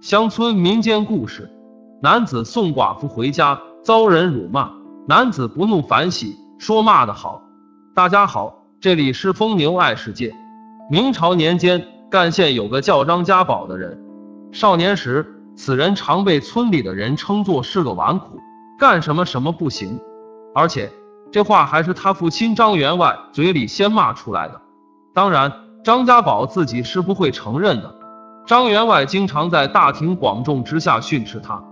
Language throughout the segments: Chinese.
乡村民间故事：男子送寡妇回家，遭人辱骂。男子不怒反喜，说骂得好。大家好，这里是疯牛爱世界。明朝年间，赣县有个叫张家宝的人。少年时，此人常被村里的人称作是个纨绔，干什么什么不行。而且，这话还是他父亲张员外嘴里先骂出来的。当然，张家宝自己是不会承认的。张员外经常在大庭广众之下训斥他，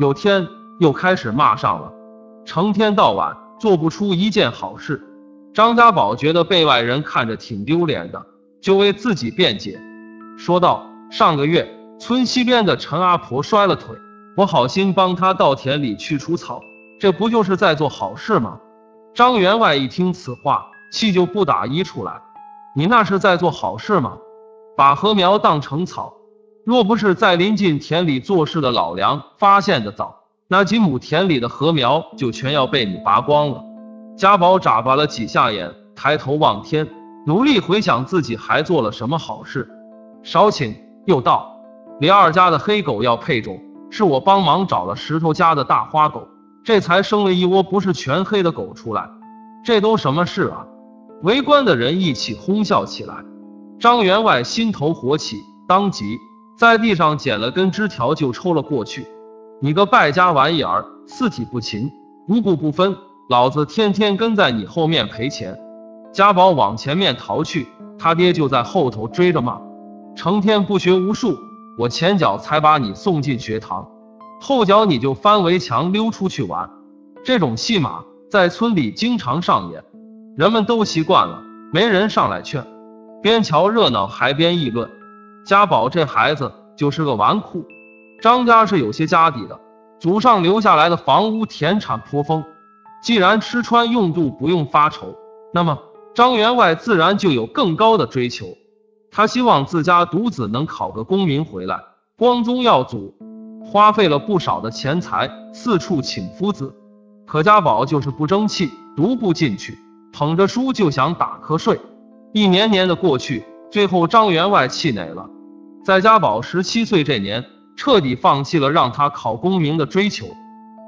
有天又开始骂上了，成天到晚做不出一件好事。张家宝觉得被外人看着挺丢脸的，就为自己辩解，说道：“上个月村西边的陈阿婆摔了腿，我好心帮她到田里去除草，这不就是在做好事吗？”张员外一听此话，气就不打一处来：“你那是在做好事吗？把禾苗当成草！”若不是在临近田里做事的老梁发现的早，那几亩田里的禾苗就全要被你拔光了。家宝眨巴了几下眼，抬头望天，努力回想自己还做了什么好事。少顷，又道：“李二家的黑狗要配种，是我帮忙找了石头家的大花狗，这才生了一窝不是全黑的狗出来。这都什么事啊？”围观的人一起哄笑起来。张员外心头火起，当即。在地上捡了根枝条就抽了过去。你个败家玩意儿，四体不勤，五谷不分，老子天天跟在你后面赔钱。家宝往前面逃去，他爹就在后头追着骂：成天不学无术，我前脚才把你送进学堂，后脚你就翻围墙溜出去玩。这种戏码在村里经常上演，人们都习惯了，没人上来劝，边瞧热闹还边议论。家宝这孩子就是个纨绔，张家是有些家底的，祖上留下来的房屋田产颇丰，既然吃穿用度不用发愁，那么张员外自然就有更高的追求。他希望自家独子能考个功名回来，光宗耀祖，花费了不少的钱财，四处请夫子。可家宝就是不争气，读不进去，捧着书就想打瞌睡，一年年的过去。最后，张员外气馁了，在家宝十七岁这年，彻底放弃了让他考功名的追求，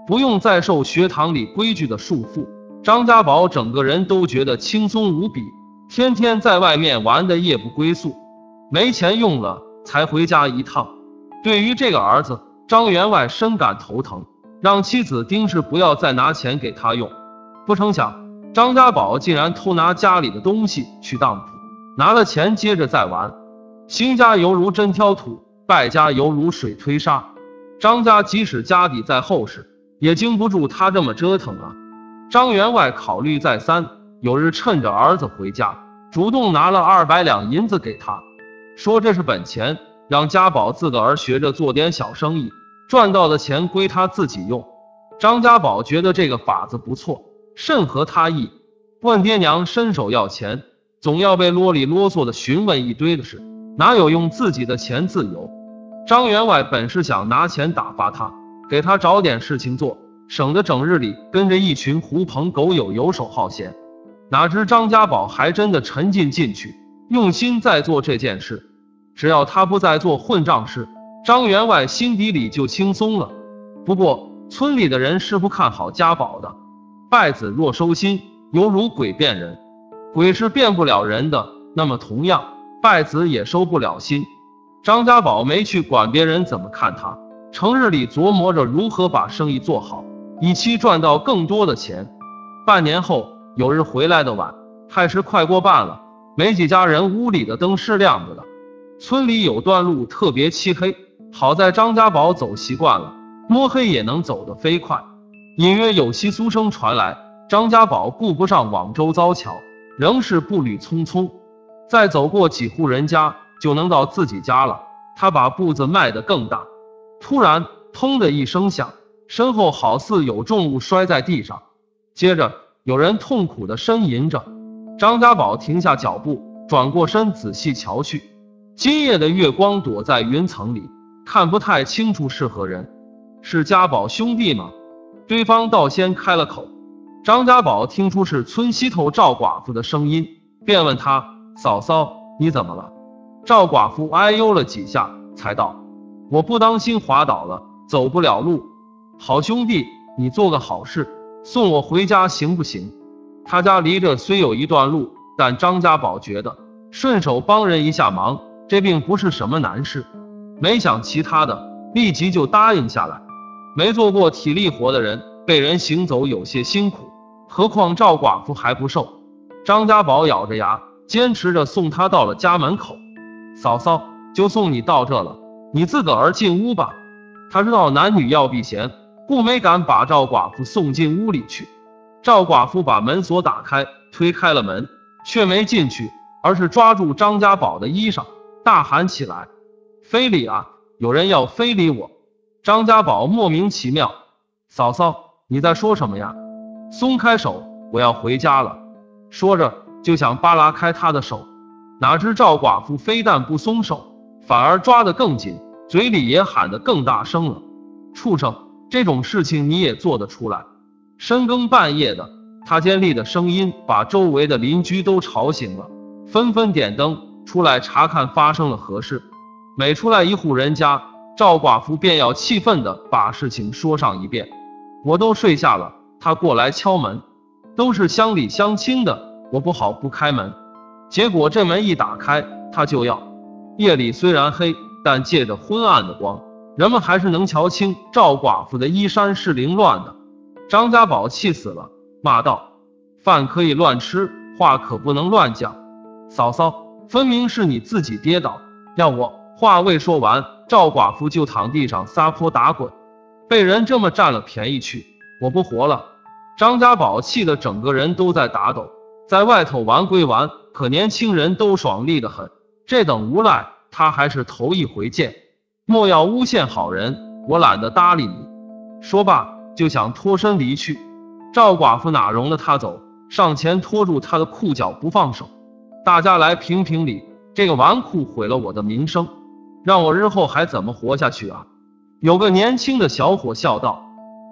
不用再受学堂里规矩的束缚。张家宝整个人都觉得轻松无比，天天在外面玩的夜不归宿，没钱用了才回家一趟。对于这个儿子，张员外深感头疼，让妻子丁氏不要再拿钱给他用。不成想，张家宝竟然偷拿家里的东西去当铺。拿了钱，接着再玩。兴家犹如针挑土，败家犹如水推沙。张家即使家底再厚实，也经不住他这么折腾啊！张员外考虑再三，有日趁着儿子回家，主动拿了二百两银子给他，说这是本钱，让家宝自个儿学着做点小生意，赚到的钱归他自己用。张家宝觉得这个法子不错，甚合他意，问爹娘伸手要钱。总要被啰里啰嗦的询问一堆的事，哪有用自己的钱自由？张员外本是想拿钱打发他，给他找点事情做，省得整日里跟着一群狐朋狗友游手好闲。哪知张家宝还真的沉浸进去，用心在做这件事。只要他不再做混账事，张员外心底里就轻松了。不过村里的人是不看好家宝的，败子若收心，犹如鬼变人。鬼是变不了人的，那么同样，败子也收不了心。张家宝没去管别人怎么看他，成日里琢磨着如何把生意做好，以期赚到更多的钱。半年后，有日回来的晚，亥时快过半了，没几家人屋里的灯是亮着的。村里有段路特别漆黑，好在张家宝走习惯了，摸黑也能走得飞快。隐约有窸窣声传来，张家宝顾不上往周遭瞧。仍是步履匆匆，再走过几户人家，就能到自己家了。他把步子迈得更大。突然，砰的一声响，身后好似有重物摔在地上，接着有人痛苦的呻吟着。张家宝停下脚步，转过身仔细瞧去。今夜的月光躲在云层里，看不太清楚是何人。是家宝兄弟吗？对方倒先开了口。张家宝听出是村西头赵寡妇的声音，便问他：“嫂嫂，你怎么了？”赵寡妇哎呦了几下，才道：“我不当心滑倒了，走不了路。好兄弟，你做个好事，送我回家行不行？他家离这虽有一段路，但张家宝觉得顺手帮人一下忙，这并不是什么难事。没想其他的，立即就答应下来。没做过体力活的人，被人行走有些辛苦，何况赵寡妇还不瘦。张家宝咬着牙，坚持着送她到了家门口。嫂嫂，就送你到这了，你自个儿进屋吧。他知道男女要避嫌。故没敢把赵寡妇送进屋里去。赵寡妇把门锁打开，推开了门，却没进去，而是抓住张家宝的衣裳，大喊起来：“非礼啊！有人要非礼我！”张家宝莫名其妙：“嫂嫂，你在说什么呀？松开手，我要回家了。”说着就想扒拉开他的手，哪知赵寡妇非但不松手，反而抓得更紧，嘴里也喊得更大声了：“畜生！”这种事情你也做得出来？深更半夜的，他尖利的声音把周围的邻居都吵醒了，纷纷点灯出来查看发生了何事。每出来一户人家，赵寡妇便要气愤的把事情说上一遍。我都睡下了，他过来敲门，都是乡里乡亲的，我不好不开门。结果这门一打开，他就要。夜里虽然黑，但借着昏暗的光。人们还是能瞧清赵寡妇的衣衫是凌乱的。张家宝气死了，骂道：“饭可以乱吃，话可不能乱讲。嫂嫂，分明是你自己跌倒，要我……”话未说完，赵寡妇就躺地上撒泼打滚，被人这么占了便宜去，我不活了！张家宝气得整个人都在打抖。在外头玩归玩，可年轻人都爽利得很，这等无赖他还是头一回见。莫要诬陷好人，我懒得搭理你。说罢，就想脱身离去。赵寡妇哪容得他走，上前拖住他的裤脚不放手。大家来评评理，这个纨绔毁了我的名声，让我日后还怎么活下去啊？有个年轻的小伙笑道：“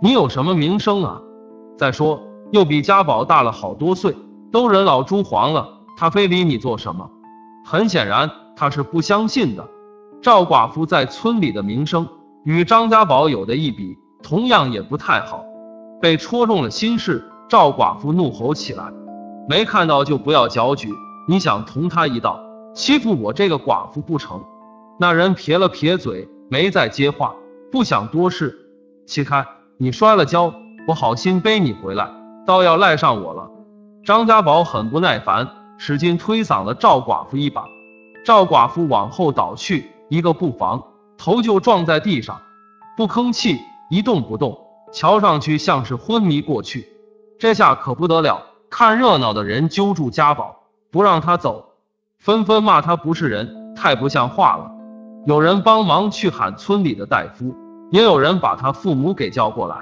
你有什么名声啊？再说又比家宝大了好多岁，都人老珠黄了，他非理你做什么？”很显然，他是不相信的。赵寡妇在村里的名声与张家宝有的一比，同样也不太好。被戳中了心事，赵寡妇怒吼起来：“没看到就不要搅局！你想同他一道欺负我这个寡妇不成？”那人撇了撇嘴，没再接话，不想多事。起开！你摔了跤，我好心背你回来，倒要赖上我了。张家宝很不耐烦，使劲推搡了赵寡妇一把，赵寡妇往后倒去。一个不防，头就撞在地上，不吭气，一动不动，瞧上去像是昏迷过去。这下可不得了，看热闹的人揪住家宝，不让他走，纷纷骂他不是人，太不像话了。有人帮忙去喊村里的大夫，也有人把他父母给叫过来。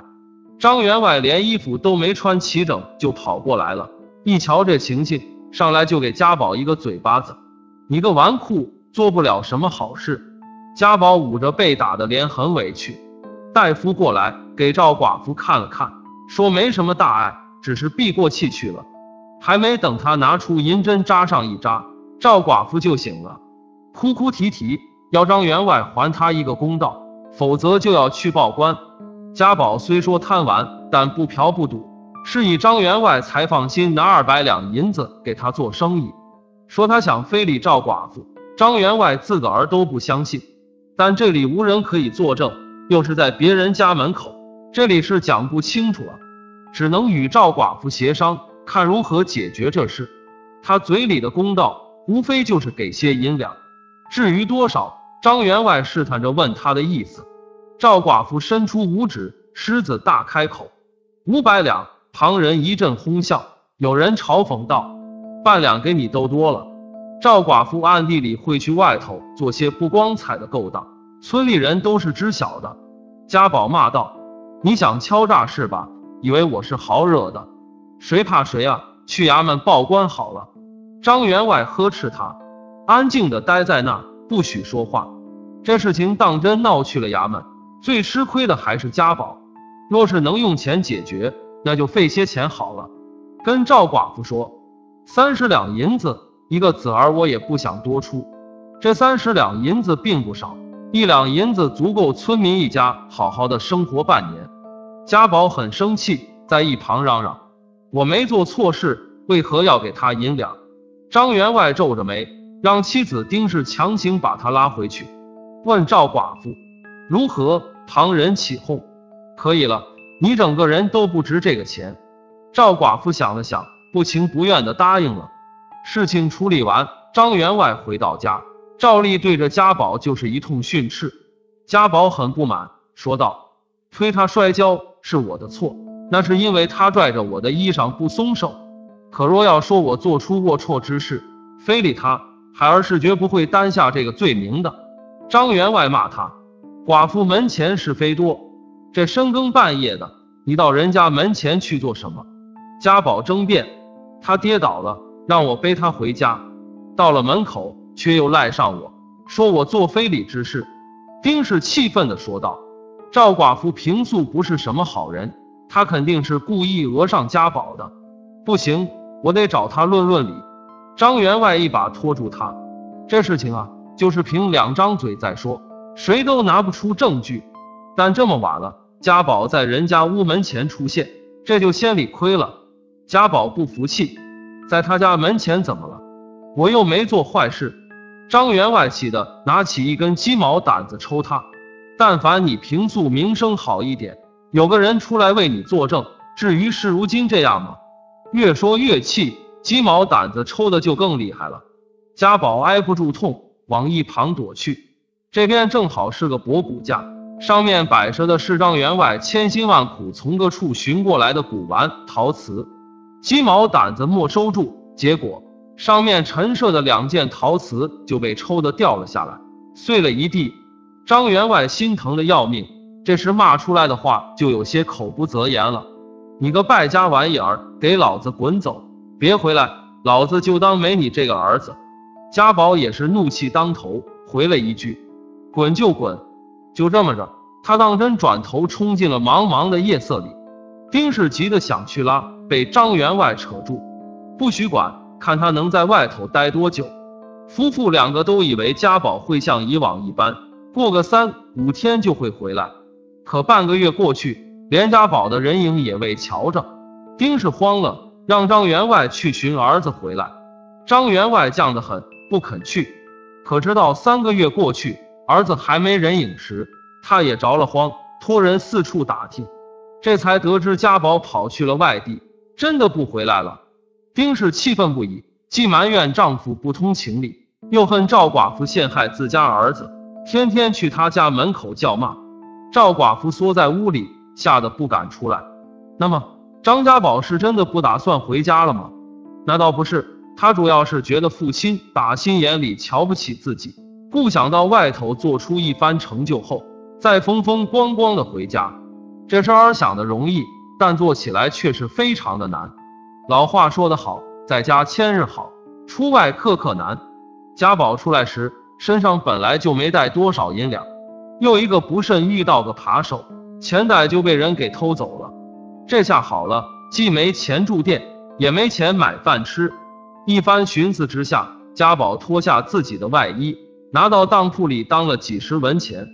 张员外连衣服都没穿齐整就跑过来了，一瞧这情形，上来就给家宝一个嘴巴子：“你个纨绔！”做不了什么好事，家宝捂着被打的脸很委屈。大夫过来给赵寡妇看了看，说没什么大碍，只是闭过气去了。还没等他拿出银针扎上一扎，赵寡妇就醒了，哭哭啼啼要张员外还他一个公道，否则就要去报官。家宝虽说贪玩，但不嫖不赌，是以张员外才放心拿二百两银子给他做生意，说他想非礼赵寡妇。张员外自个儿都不相信，但这里无人可以作证，又是在别人家门口，这里是讲不清楚了，只能与赵寡妇协商，看如何解决这事。他嘴里的公道，无非就是给些银两，至于多少，张员外试探着问他的意思。赵寡妇伸出五指，狮子大开口：“五百两。”旁人一阵哄笑，有人嘲讽道：“半两给你都多了。”赵寡妇暗地里会去外头做些不光彩的勾当，村里人都是知晓的。家宝骂道：“你想敲诈是吧？以为我是好惹的？谁怕谁啊！去衙门报官好了。”张员外呵斥他，安静的待在那，不许说话。这事情当真闹去了衙门，最吃亏的还是家宝。若是能用钱解决，那就费些钱好了。跟赵寡妇说，三十两银子。一个子儿，我也不想多出。这三十两银子并不少，一两银子足够村民一家好好的生活半年。家宝很生气，在一旁嚷嚷：“我没做错事，为何要给他银两？”张员外皱着眉，让妻子丁氏强行把他拉回去，问赵寡妇：“如何？”旁人起哄：“可以了，你整个人都不值这个钱。”赵寡妇想了想，不情不愿的答应了。事情处理完，张员外回到家，照例对着家宝就是一通训斥。家宝很不满，说道：“推他摔跤是我的错，那是因为他拽着我的衣裳不松手。可若要说我做出龌龊之事，非礼他，孩儿是绝不会担下这个罪名的。”张员外骂他。寡妇门前是非多，这深更半夜的，你到人家门前去做什么？家宝争辩，他跌倒了，让我背他回家。到了门口，却又赖上我，说我做非礼之事。丁氏气愤地说道：“赵寡妇平素不是什么好人，她肯定是故意讹上家宝的。不行，我得找他论论理。”张员外一把拖住他，这事情啊，就是凭两张嘴在说。谁都拿不出证据，但这么晚了，家宝在人家屋门前出现，这就先理亏了。家宝不服气，在他家门前怎么了？我又没做坏事。张员外气得拿起一根鸡毛掸子抽他。但凡你平素名声好一点，有个人出来为你作证，至于是如今这样吗？越说越气，鸡毛掸子抽的就更厉害了。家宝挨不住痛，往一旁躲去。这边正好是个博古架，上面摆设的是张员外千辛万苦从各处寻过来的古玩陶瓷，鸡毛掸子没收住，结果上面陈设的两件陶瓷就被抽的掉了下来，碎了一地。张员外心疼的要命，这时骂出来的话就有些口不择言了：“你个败家玩意儿，给老子滚走，别回来，老子就当没你这个儿子。”家宝也是怒气当头，回了一句。滚就滚，就这么着，他当真转头冲进了茫茫的夜色里。丁氏急得想去拉，被张员外扯住，不许管，看他能在外头待多久。夫妇两个都以为家宝会像以往一般，过个三五天就会回来。可半个月过去，连家宝的人影也未瞧着。丁氏慌了，让张员外去寻儿子回来。张员外犟得很，不肯去。可直到三个月过去。儿子还没人影时，他也着了慌，托人四处打听，这才得知家宝跑去了外地，真的不回来了。丁氏气愤不已，既埋怨丈夫不通情理，又恨赵寡妇陷害自家儿子，天天去他家门口叫骂。赵寡妇缩在屋里，吓得不敢出来。那么，张家宝是真的不打算回家了吗？那倒不是，他主要是觉得父亲打心眼里瞧不起自己。不想到外头做出一番成就后，再风风光光的回家，这事儿想的容易，但做起来却是非常的难。老话说得好，在家千日好，出外刻刻难。家宝出来时，身上本来就没带多少银两，又一个不慎遇到个扒手，钱袋就被人给偷走了。这下好了，既没钱住店，也没钱买饭吃。一番寻思之下，家宝脱下自己的外衣。拿到当铺里当了几十文钱，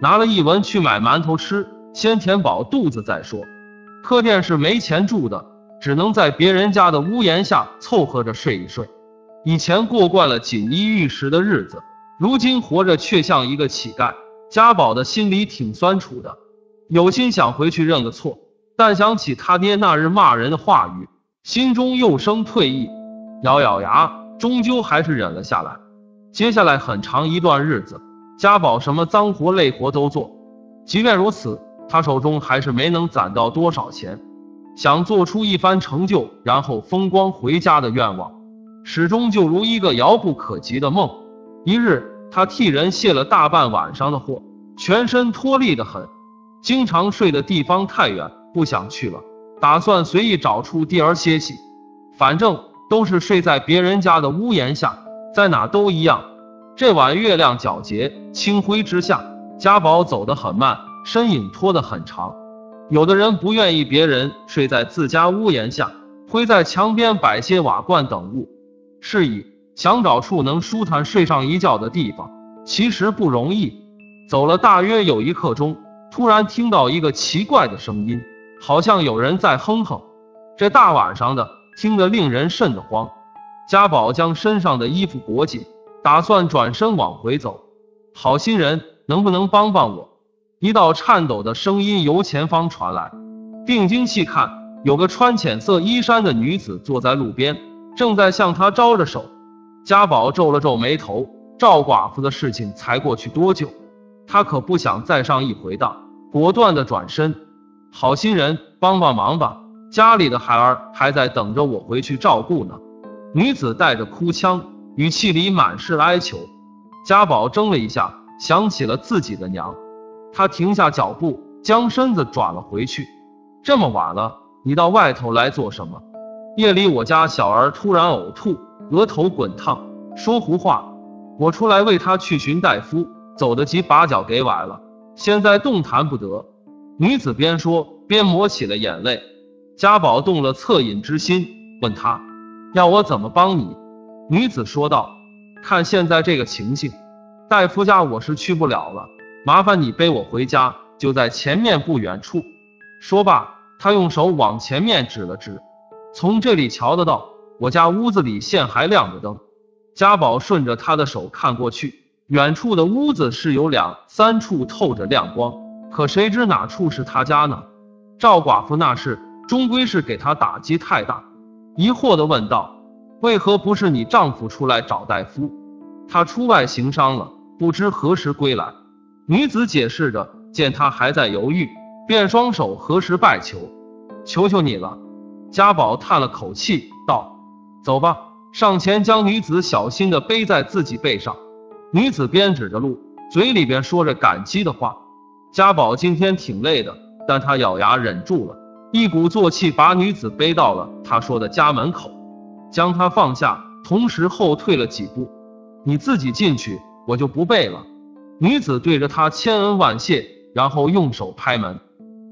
拿了一文去买馒头吃，先填饱肚子再说。客店是没钱住的，只能在别人家的屋檐下凑合着睡一睡。以前过惯了锦衣玉食的日子，如今活着却像一个乞丐。家宝的心里挺酸楚的，有心想回去认个错，但想起他爹那日骂人的话语，心中又生退意，咬咬牙，终究还是忍了下来。接下来很长一段日子，家宝什么脏活累活都做。即便如此，他手中还是没能攒到多少钱。想做出一番成就，然后风光回家的愿望，始终就如一个遥不可及的梦。一日，他替人卸了大半晚上的货，全身脱力的很，经常睡的地方太远，不想去了，打算随意找处地儿歇息。反正都是睡在别人家的屋檐下。在哪都一样。这晚月亮皎洁，清辉之下，家宝走得很慢，身影拖得很长。有的人不愿意别人睡在自家屋檐下，会在墙边摆些瓦罐等物，是以想找处能舒坦睡上一觉的地方，其实不容易。走了大约有一刻钟，突然听到一个奇怪的声音，好像有人在哼哼。这大晚上的，听得令人瘆得慌。家宝将身上的衣服裹紧，打算转身往回走。好心人，能不能帮帮我？一道颤抖的声音由前方传来。定睛细看，有个穿浅色衣衫的女子坐在路边，正在向他招着手。家宝皱了皱眉头，赵寡妇的事情才过去多久？他可不想再上一回当，果断的转身。好心人，帮帮忙吧，家里的孩儿还在等着我回去照顾呢。女子带着哭腔，语气里满是哀求。家宝怔了一下，想起了自己的娘，他停下脚步，将身子转了回去。这么晚了，你到外头来做什么？夜里我家小儿突然呕吐，额头滚烫，说胡话，我出来为他去寻大夫。走得急，把脚给崴了，现在动弹不得。女子边说边抹起了眼泪。家宝动了恻隐之心，问他要我怎么帮你。女子说道：“看现在这个情形，大夫家我是去不了了，麻烦你背我回家，就在前面不远处。”说罢，他用手往前面指了指，从这里瞧得到，我家屋子里现还亮着灯。家宝顺着他的手看过去。远处的屋子是有两三处透着亮光，可谁知哪处是他家呢？赵寡妇那事终归是给他打击太大，疑惑的问道：“为何不是你丈夫出来找大夫？他出外行商了，不知何时归来。”女子解释着，见他还在犹豫，便双手合十拜求：“求求你了。”家宝叹了口气道：“走吧。”上前将女子小心的背在自己背上。女子边指着路，嘴里边说着感激的话。家宝今天挺累的，但他咬牙忍住了，一鼓作气把女子背到了他说的家门口，将她放下，同时后退了几步。你自己进去，我就不背了。女子对着他千恩万谢，然后用手拍门。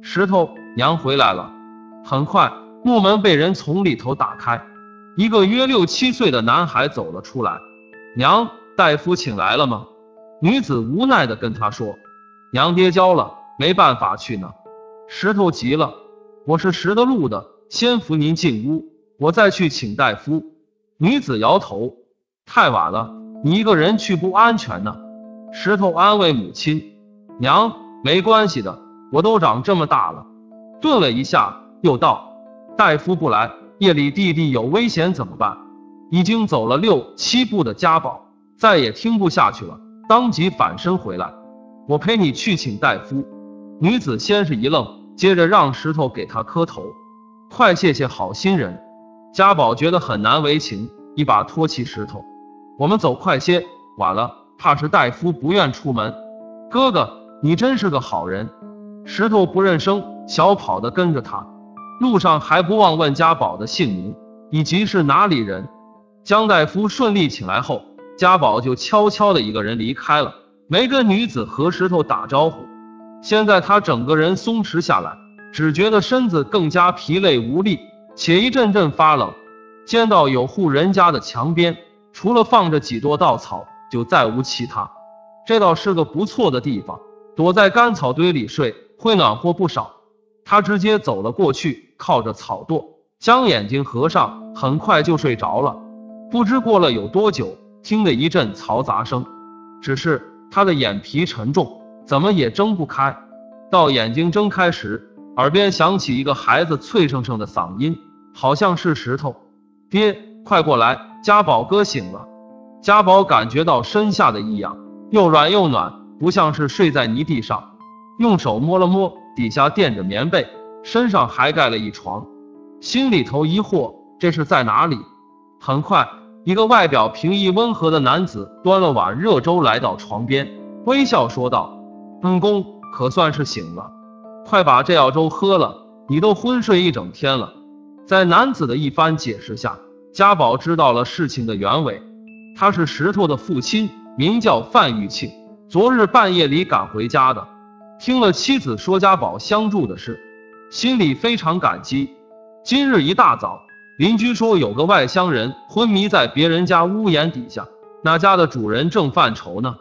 石头娘回来了。很快，木门被人从里头打开，一个约六七岁的男孩走了出来。娘。大夫请来了吗？女子无奈的跟他说：“娘跌跤了，没办法去呢。”石头急了：“我是识得路的，先扶您进屋，我再去请大夫。”女子摇头：“太晚了，你一个人去不安全呢。”石头安慰母亲：“娘，没关系的，我都长这么大了。”顿了一下，又道：“大夫不来，夜里弟弟有危险怎么办？”已经走了六七步的家宝。再也听不下去了，当即反身回来。我陪你去请大夫。女子先是一愣，接着让石头给她磕头，快谢谢好心人。家宝觉得很难为情，一把托起石头。我们走快些，晚了怕是大夫不愿出门。哥哥，你真是个好人。石头不认生，小跑的跟着他，路上还不忘问家宝的姓名以及是哪里人。江大夫顺利请来后。家宝就悄悄的一个人离开了，没跟女子和石头打招呼。现在他整个人松弛下来，只觉得身子更加疲累无力，且一阵阵发冷。见到有户人家的墙边，除了放着几垛稻草，就再无其他。这倒是个不错的地方，躲在干草堆里睡会暖和不少。他直接走了过去，靠着草垛，将眼睛合上，很快就睡着了。不知过了有多久。听得一阵嘈杂声，只是他的眼皮沉重，怎么也睁不开。到眼睛睁开时，耳边响起一个孩子脆生生的嗓音，好像是石头：“爹，快过来，家宝哥醒了。”家宝感觉到身下的异样，又软又暖，不像是睡在泥地上。用手摸了摸底下垫着棉被，身上还盖了一床，心里头疑惑：这是在哪里？很快。一个外表平易温和的男子端了碗热粥来到床边，微笑说道：“恩公可算是醒了，快把这药粥喝了，你都昏睡一整天了。”在男子的一番解释下，家宝知道了事情的原委。他是石头的父亲，名叫范玉庆，昨日半夜里赶回家的。听了妻子说家宝相助的事，心里非常感激。今日一大早。邻居说有个外乡人昏迷在别人家屋檐底下，那家的主人正犯愁呢。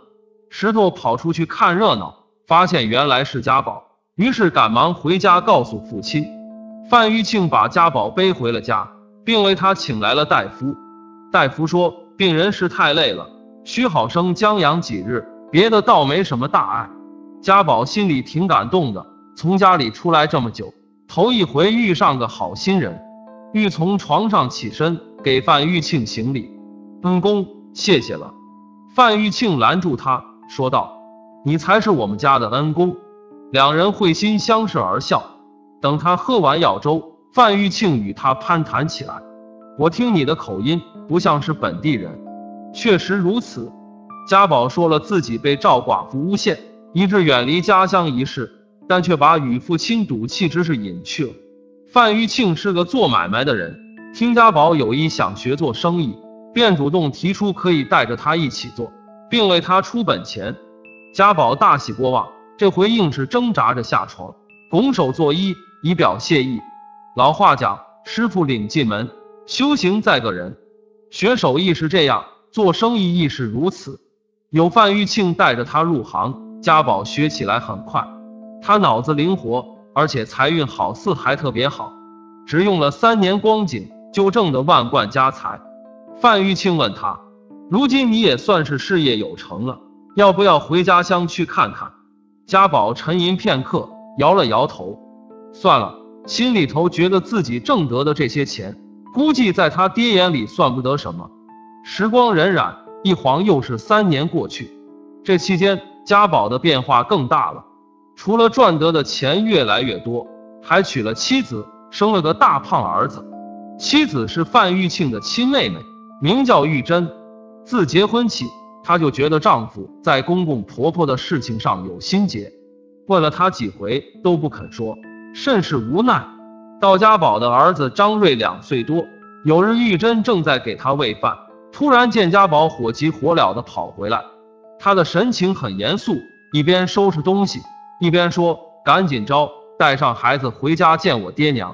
石头跑出去看热闹，发现原来是家宝，于是赶忙回家告诉父亲。范玉庆把家宝背回了家，并为他请来了大夫。大夫说，病人是太累了，需好生将养几日，别的倒没什么大碍。家宝心里挺感动的，从家里出来这么久，头一回遇上个好心人，欲从床上起身给范玉庆行礼。恩公，谢谢了。范玉庆拦住他，说道：“你才是我们家的恩公。”两人会心相视而笑。等他喝完药粥，范玉庆与他攀谈起来。我听你的口音不像是本地人，确实如此。家宝说了自己被赵寡妇诬陷，以致远离家乡一事，但却把与父亲赌气之事隐去了。范玉庆是个做买卖的人，听家宝有意想学做生意，便主动提出可以带着他一起做，并为他出本钱。家宝大喜过望，这回硬是挣扎着下床，拱手作揖。以表谢意。老话讲，师傅领进门，修行在个人。学手艺是这样，做生意亦是如此。有范玉庆带着他入行，家宝学起来很快。他脑子灵活，而且财运好似还特别好，只用了三年光景就挣得万贯家财。范玉庆问他：“如今你也算是事业有成了，要不要回家乡去看看？”家宝沉吟片刻，摇了摇头。算了，心里头觉得自己挣得的这些钱，估计在他爹眼里算不得什么。时光荏苒，一晃又是三年过去。这期间，家宝的变化更大了。除了赚得的钱越来越多，还娶了妻子，生了个大胖儿子。妻子是范玉庆的亲妹妹，名叫玉珍。自结婚起，她就觉得丈夫在公公婆婆的事情上有心结，问了她几回都不肯说。甚是无奈。到家宝的儿子张瑞两岁多，有日玉珍正在给他喂饭，突然见家宝火急火燎的跑回来，他的神情很严肃，一边收拾东西，一边说：“赶紧招，带上孩子回家见我爹娘。”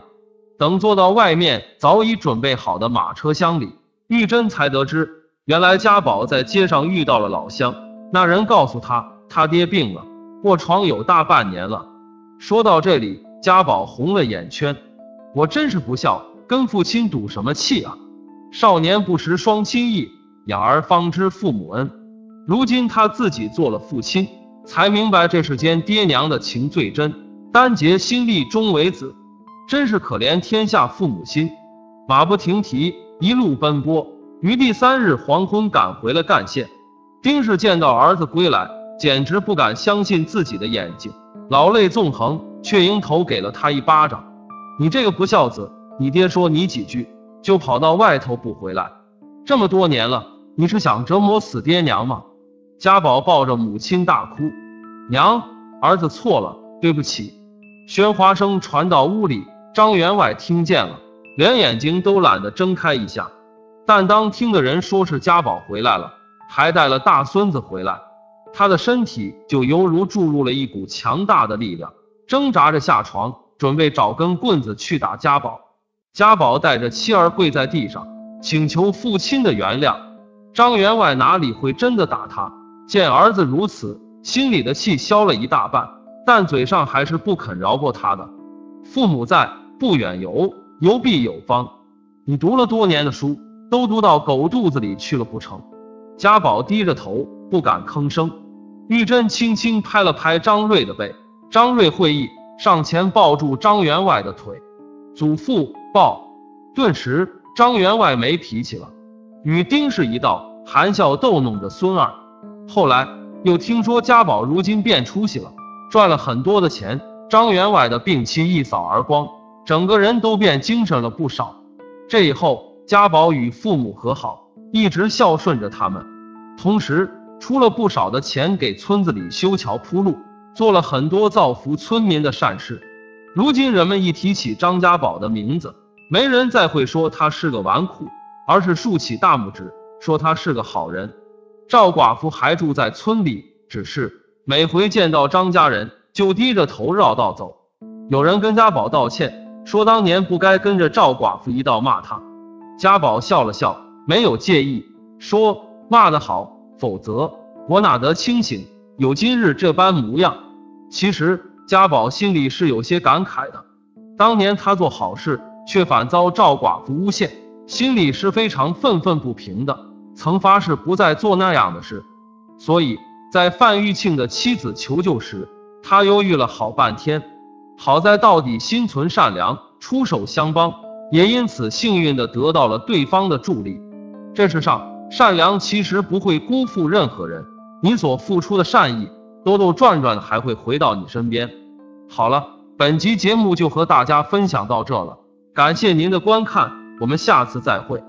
等坐到外面早已准备好的马车厢里，玉珍才得知，原来家宝在街上遇到了老乡，那人告诉他，他爹病了，卧床有大半年了。说到这里。家宝红了眼圈，我真是不孝，跟父亲赌什么气啊！少年不识双亲意，养儿方知父母恩。如今他自己做了父亲，才明白这世间爹娘的情最真，单结心力终为子，真是可怜天下父母心。马不停蹄，一路奔波，于第三日黄昏赶回了赣县。丁氏见到儿子归来，简直不敢相信自己的眼睛，老泪纵横。却迎头给了他一巴掌，你这个不孝子！你爹说你几句，就跑到外头不回来，这么多年了，你是想折磨死爹娘吗？家宝抱着母亲大哭，娘，儿子错了，对不起。喧哗声传到屋里，张员外听见了，连眼睛都懒得睁开一下。但当听的人说是家宝回来了，还带了大孙子回来，他的身体就犹如注入了一股强大的力量。挣扎着下床，准备找根棍子去打家宝。家宝带着妻儿跪在地上，请求父亲的原谅。张员外哪里会真的打他？见儿子如此，心里的气消了一大半，但嘴上还是不肯饶过他的。父母在，不远游，游必有方。你读了多年的书，都读到狗肚子里去了不成？家宝低着头，不敢吭声。玉珍轻轻拍了拍张瑞的背。张瑞会意，上前抱住张员外的腿，祖父抱。顿时，张员外没脾气了，与丁氏一道含笑逗弄着孙儿。后来又听说家宝如今变出息了，赚了很多的钱，张员外的病气一扫而光，整个人都变精神了不少。这以后，家宝与父母和好，一直孝顺着他们，同时出了不少的钱给村子里修桥铺路。做了很多造福村民的善事。如今人们一提起张家宝的名字，没人再会说他是个纨绔，而是竖起大拇指说他是个好人。赵寡妇还住在村里，只是每回见到张家人，就低着头绕道走。有人跟家宝道歉，说当年不该跟着赵寡妇一道骂他。家宝笑了笑，没有介意，说骂得好，否则我哪得清醒，有今日这般模样？其实家宝心里是有些感慨的。当年他做好事，却反遭赵寡妇诬陷，心里是非常愤愤不平的。曾发誓不再做那样的事，所以在范玉庆的妻子求救时，他犹豫了好半天。好在到底心存善良，出手相帮，也因此幸运的得到了对方的助力。这世上善良其实不会辜负任何人，你所付出的善意，兜兜转转还会回到你身边。好了，本集节目就和大家分享到这了，感谢您的观看，我们下次再会。